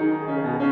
Música